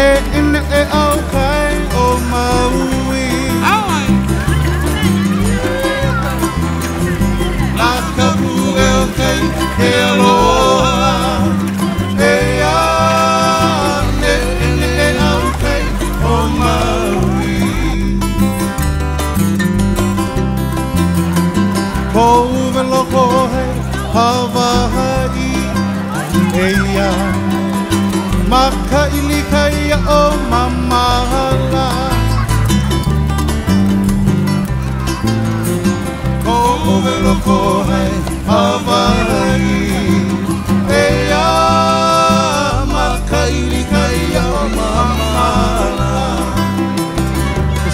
ne ne e o maui La kapu e o kai aloha E a ne ne o maui Kou ve loko Hawaii Eia, Maka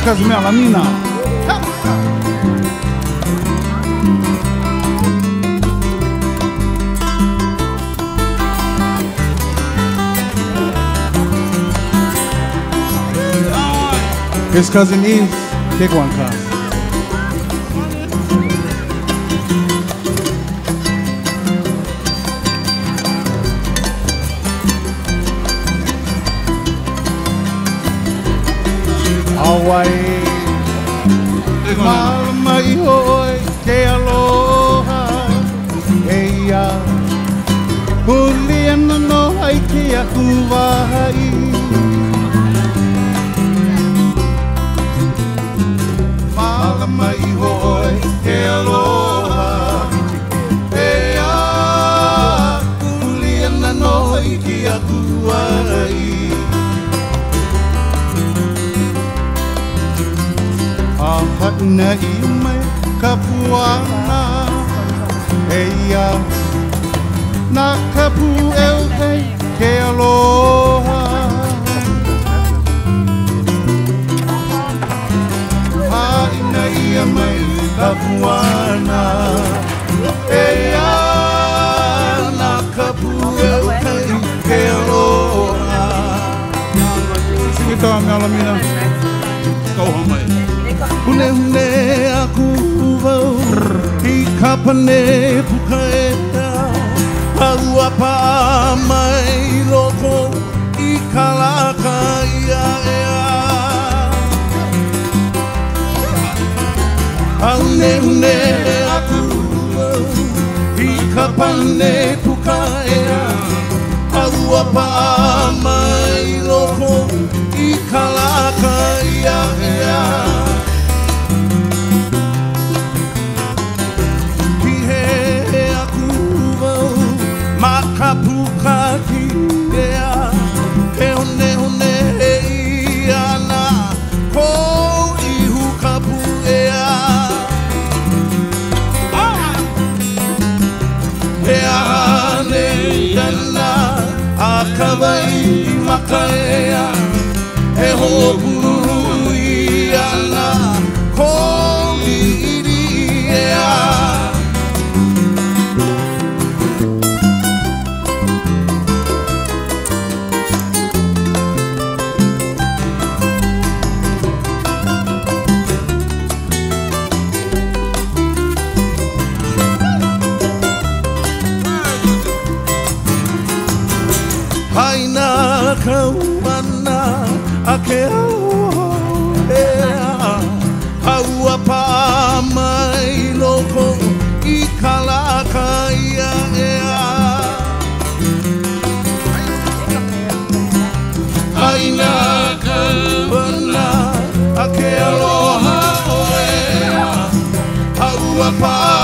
because melanina. His cousin E, big one cousin. Mama i hoi ke aloha e ia Puli ana no hai ke a kuwaha hana i mai ka puana na ka pu e o kei i mai ka puana na ka pu e o kei ke aloha Sikitoa, mea lamina. Hune hune a kuku vau I ka pane puka e ta Pagua pa mai loko I ka laka ia ea Hune hune a kuku vau I ka pane puka e ta matin kaumana a ke au ea Haua pā mai loko i kalaka ia ea Aina kaumana a ke aloha o ea Haua pā mai loko